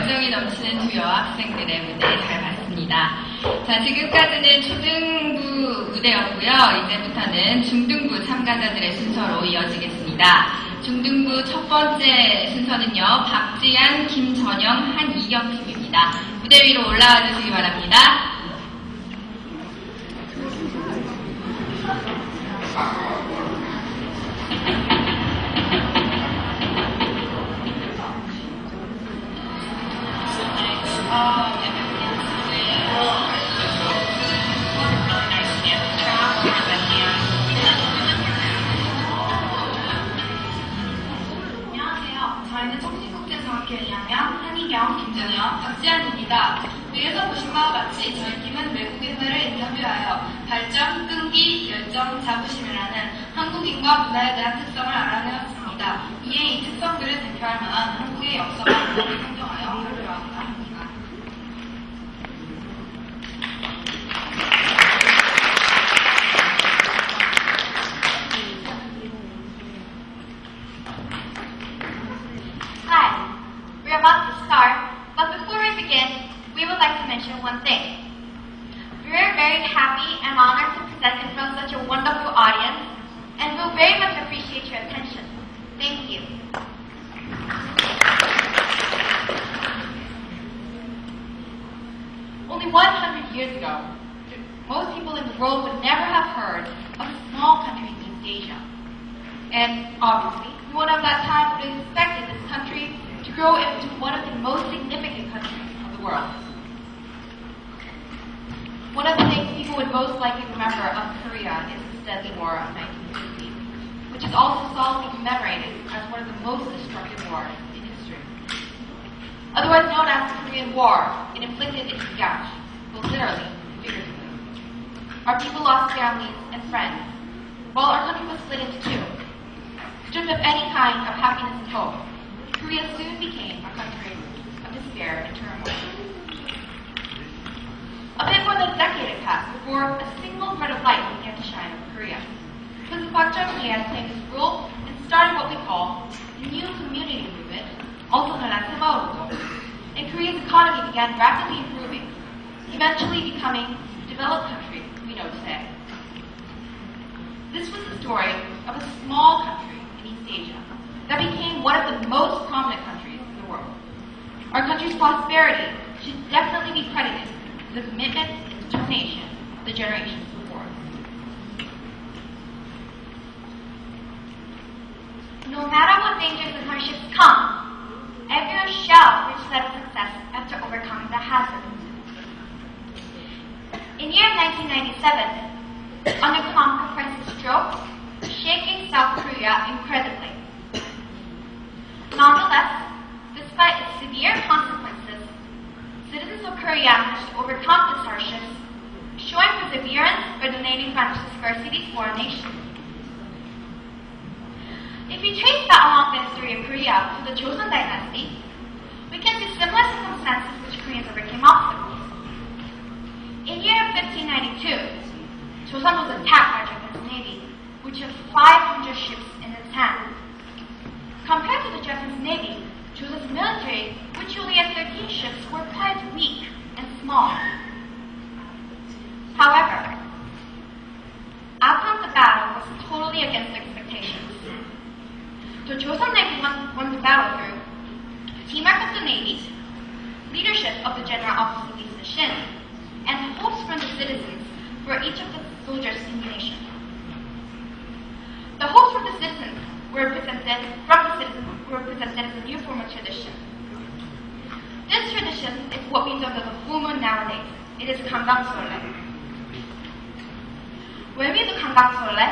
열정이 넘치는 두 여학생들의 무대 잘 봤습니다. 자, 지금까지는 초등부 무대였고요. 이제부터는 중등부 참가자들의 순서로 이어지겠습니다. 중등부 첫 번째 순서는요, 박지한, 김전영, 한이경 팀입니다. 무대 위로 올라와 주시기 바랍니다. 위에서 보신 바와 같이 저희 팀은 외국인들을 인터뷰하여 발전, 끈기, 열정, 자부심이라는 한국인과 문화에 대한 특성을 알아내었습니다. 이에 이 특성들을 대표할 만한 한국의 역사와 one thing. We're very happy and honored to present in front of such a wonderful audience, and we'll very much appreciate your attention. Thank you. Only 100 years ago, most people in the world would never have heard of a small country in East Asia. And obviously, no one of that time would have expected this country to grow into one of the most significant countries of the world. One of the things people would most likely remember of Korea is the deadly war of 1950, which is also solemnly commemorated as one of the most destructive wars in history. Otherwise known as the Korean War, it inflicted its gash, both literally and figuratively. Our people lost families and friends, while our country was split into two. Stripped of any kind of happiness and hope, Korea soon became a country of despair and turmoil. A bit more than a decade had passed before a single thread of light began to shine over Korea. President Park Chung-hee claimed his rule and started what we call the New Community Movement, also known as the Semaorugo. And Korea's economy began rapidly improving, eventually becoming the developed country we know today. This was the story of a small country in East Asia that became one of the most prominent countries in the world. Our country's prosperity should definitely be credited the commitment and determination of the generations before us. No matter what dangers and hardships come, everyone shall reach that success after overcoming the hazards. In year 1997, under Kong Prince's stroke, shaking South Korea incredibly. Nonetheless, despite its severe consequences, citizens of Korea managed to overcome these hardships, showing by donating branches for city's foreign nation. If we trace back along the history of Korea to the Joseon dynasty, we can see similar circumstances which Koreans overcame obstacles. In year 1592, Joseon was attacked by Japanese navy, which had 500 ships in its hand. Compared to the Japanese navy, Joseon's military, which only had 13 ships, were quite weak and small. However, outcome of the battle was totally against expectations. The Joseon Navy won, won the battle through teamwork of the Navy, leadership of the General Officer Lee Shin, and hopes from the citizens for each of the soldiers in the. The hopes from the citizens were represented from the citizens were represented as a new form of tradition. This tradition is what we know as the full moon nowadays. It is Ganggangsullae. When we do Kangang Sole,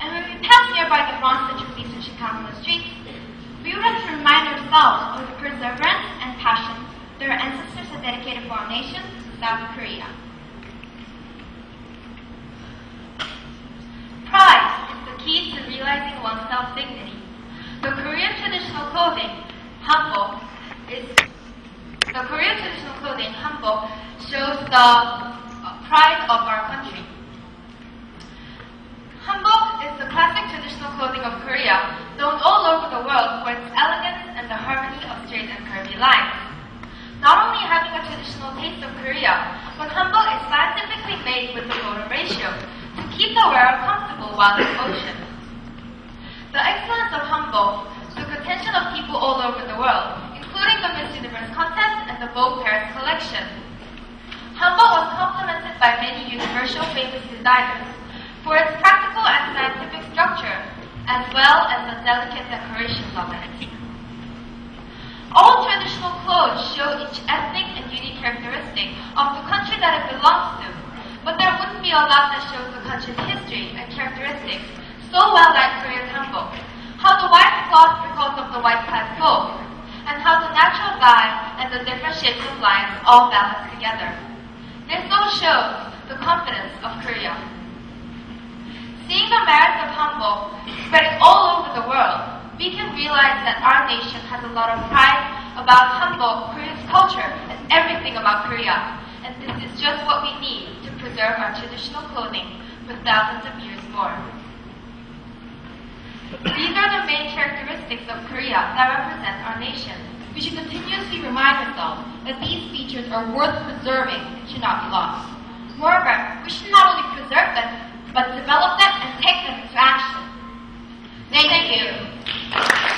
and when we pass nearby the bronze statues in Chicago on the streets, we would to remind ourselves of the perseverance and passion that our ancestors have nation, South Korea. Pride is the key to realizing oneself dignity. The Korean traditional clothing, hanbok, is the Korean traditional clothing, hanbok, shows the pride of our country. Hanbok is the classic traditional clothing of Korea, known all over the world for its elegance and the harmony of straight and curvy lines. traditional taste of Korea when hanbok is scientifically made with the motor ratio to keep the wearer The excellence of hanbok took attention of people all over the world, including the Miss Universe contest and the Vogue Paris collection. Hanbok was complemented by many universal famous designers for its practical and scientific structure, as well as the delicate decorations of it. All traditional clothes show each ethnic and unique characteristic of the country that it belongs to, but there wouldn't be a lot that shows country's history and characteristics so well like Korea's hanbok. How the white cloth because of the white clad coat, and how the natural dye and the different shapes of lines all balance together. This all shows the confidence of Korea. Seeing the merits of hanbok spreading all over the world, we can realize that our nation has a lot of pride about hanbok, Korea's culture, and everything about Korea. And this is just what we need to preserve our traditional clothing with thousands of years more. These are the main characteristics of Korea that represent our nation. We should continuously remind ourselves that these features are worth preserving and should not be lost. Moreover, we should not only preserve them, but develop them and take them into action. Thank you.